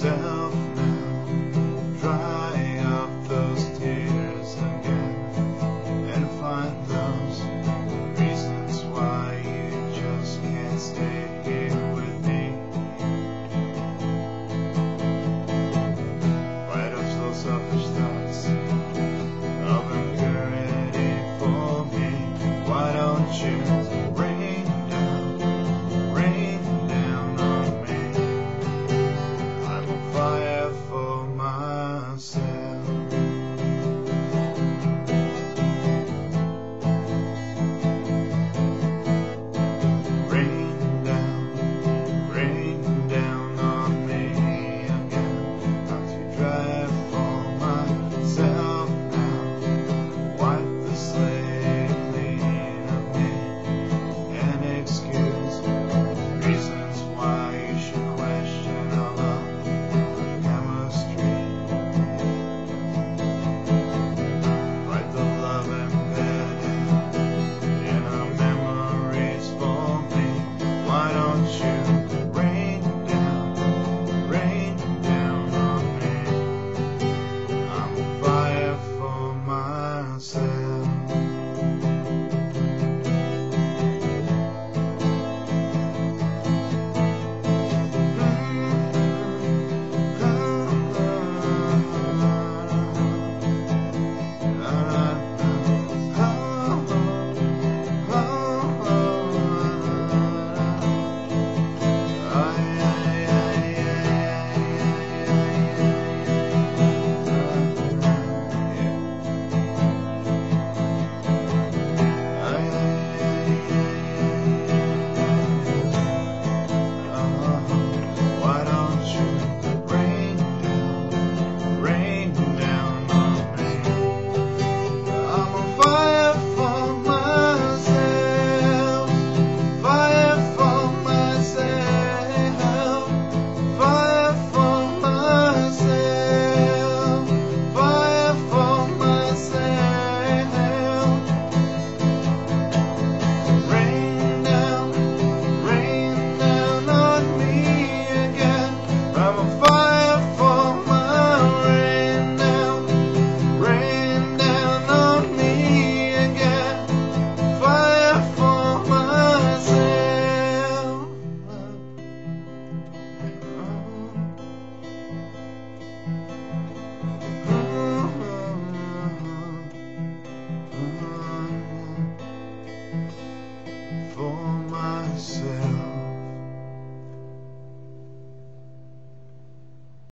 myself. 虚。myself.